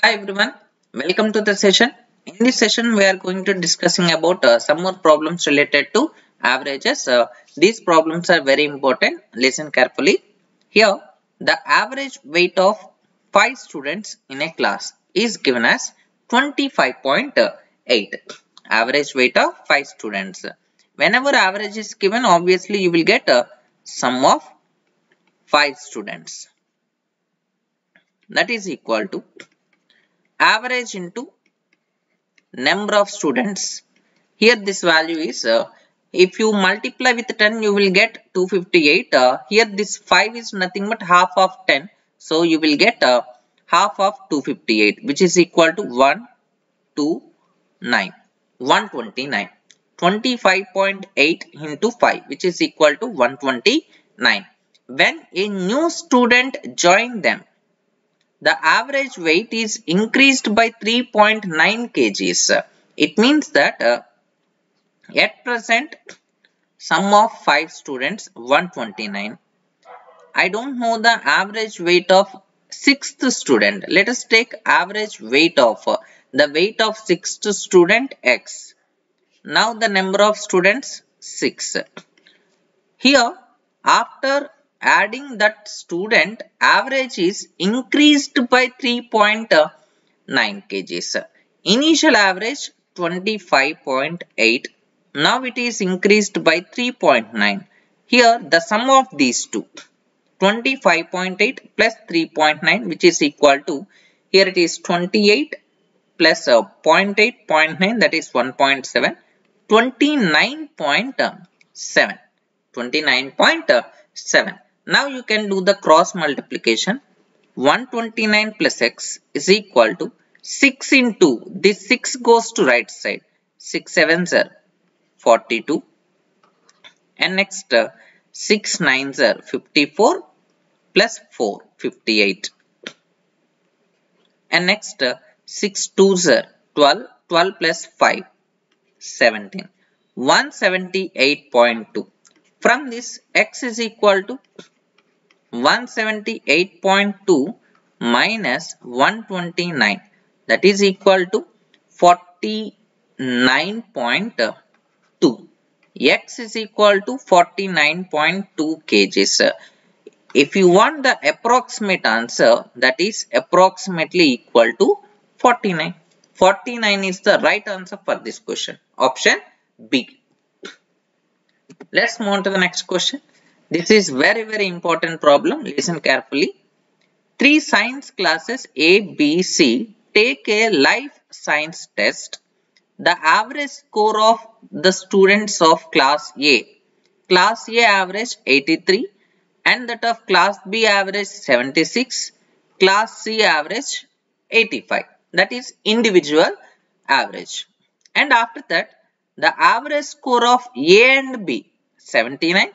Hi everyone, welcome to the session. In this session, we are going to discussing about uh, some more problems related to averages. Uh, these problems are very important. Listen carefully. Here, the average weight of five students in a class is given as 25.8. Average weight of five students. Whenever average is given, obviously you will get a sum of five students. That is equal to average into number of students. Here this value is, uh, if you multiply with 10 you will get 258. Uh, here this 5 is nothing but half of 10. So you will get uh, half of 258 which is equal to 1, 2, 9, 129. 25.8 into 5 which is equal to 129. When a new student join them, the average weight is increased by 3.9 kgs. It means that uh, at present sum of 5 students 129. I don't know the average weight of 6th student. Let us take average weight of uh, the weight of 6th student x. Now the number of students 6. Here after adding that student average is increased by 3.9 kgs. Initial average 25.8. Now it is increased by 3.9. Here the sum of these two 25.8 plus 3.9 which is equal to here it is 28 plus uh, 0.8 0.9 that is 1.7 29.7 29.7 now you can do the cross multiplication. 129 plus x is equal to 6 into this 6 goes to right side. 6 sevens are 42 and next uh, 6 nines are 54 plus 4 58 and next uh, 6 twos are 12 12 plus 5 17 178.2 from this x is equal to 178.2 minus 129 that is equal to 49.2 x is equal to 49.2 kgs if you want the approximate answer that is approximately equal to 49 49 is the right answer for this question. Option b. Let's move on to the next question this is very very important problem. Listen carefully. Three science classes A, B, C take a life science test. The average score of the students of class A. Class A average 83 and that of class B average 76. Class C average 85. That is individual average. And after that the average score of A and B 79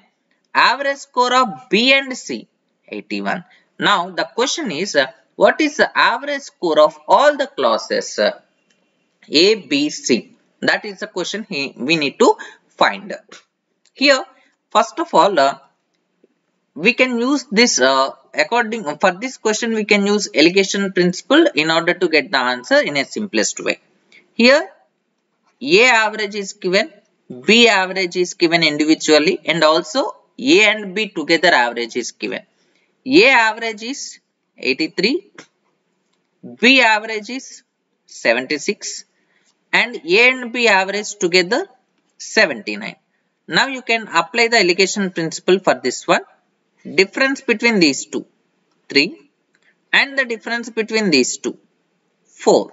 average score of B and C 81. Now the question is what is the average score of all the classes A, B, C? That is the question we need to find. Here first of all uh, we can use this uh, according for this question we can use allocation principle in order to get the answer in a simplest way. Here A average is given, B average is given individually and also a and B together average is given. A average is 83, B average is 76 and A and B average together 79. Now you can apply the allocation principle for this one. Difference between these two 3 and the difference between these two 4.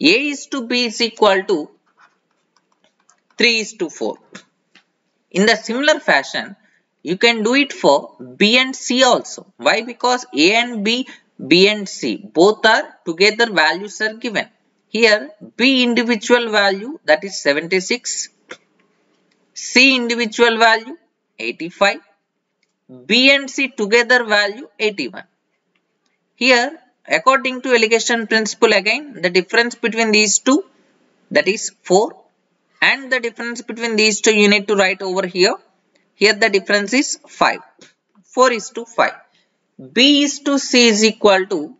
A is to B is equal to 3 is to 4. In the similar fashion, you can do it for B and C also. Why? Because A and B, B and C both are together values are given. Here B individual value that is 76, C individual value 85, B and C together value 81. Here according to allocation principle again the difference between these two that is 4 and the difference between these two you need to write over here here the difference is 5. 4 is to 5. B is to C is equal to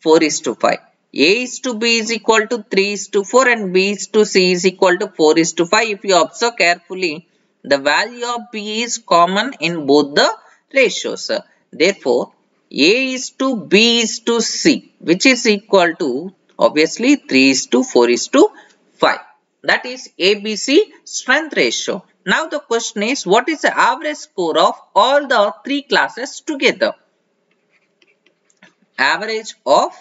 4 is to 5. A is to B is equal to 3 is to 4 and B is to C is equal to 4 is to 5. If you observe carefully, the value of B is common in both the ratios. Therefore, A is to B is to C which is equal to obviously 3 is to 4 is to 5. That is ABC strength ratio. Now the question is what is the average score of all the three classes together? Average of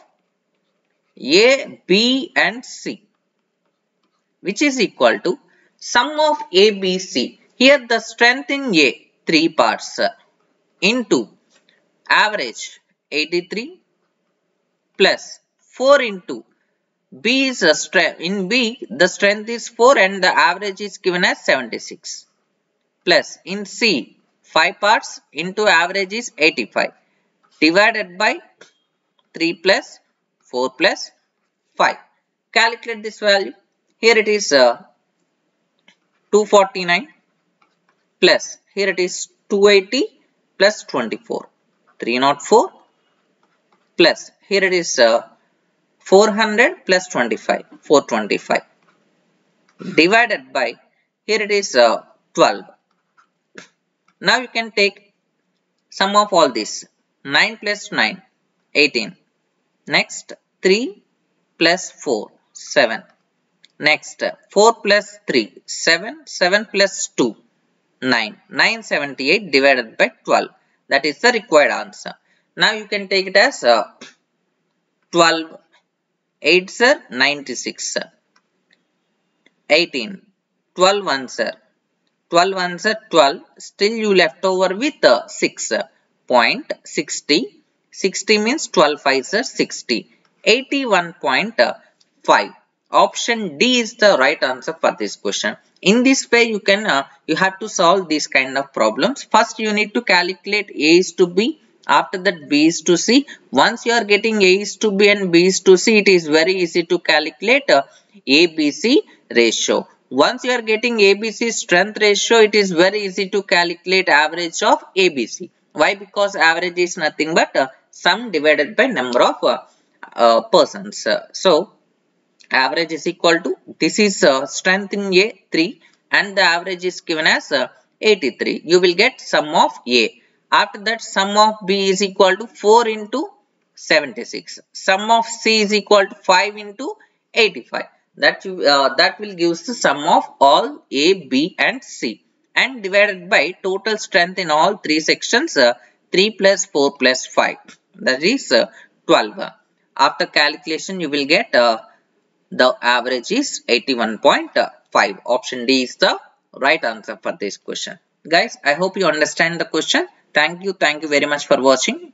A, B and C which is equal to sum of A, B, C. Here the strength in A 3 parts into average 83 plus 4 into B is a strength. In B, the strength is 4 and the average is given as 76. Plus in C, 5 parts into average is 85. Divided by 3 plus 4 plus 5. Calculate this value. Here it is uh, 249 plus here it is 280 plus 24. 304 plus here it is uh, 400 plus 25 425 divided by here it is uh, 12 now you can take sum of all this. 9 plus 9 18 next 3 plus 4 7 next 4 plus 3 7 7 plus 2 9 978 divided by 12 that is the required answer. Now you can take it as uh, 12 8 sir. 96 sir. 18 12 1 sir. 12 1 sir. 12 still you left over with uh, 6 point 60 60 means 12 5 sir. 60 81.5 option D is the right answer for this question. In this way you can uh, you have to solve these kind of problems. First you need to calculate A is to B after that B is to C. Once you are getting A is to B and B is to C, it is very easy to calculate uh, ABC ratio. Once you are getting ABC strength ratio, it is very easy to calculate average of ABC. Why? Because average is nothing but uh, sum divided by number of uh, uh, persons. so, average is equal to, this is strength in A 3 and the average is given as uh, 83. You will get sum of A. After that sum of B is equal to 4 into 76. Sum of C is equal to 5 into 85. That, uh, that will give the sum of all A, B and C. And divided by total strength in all three sections uh, 3 plus 4 plus 5. That is uh, 12. After calculation you will get uh, the average is 81.5. Option D is the right answer for this question. Guys, I hope you understand the question. Thank you. Thank you very much for watching.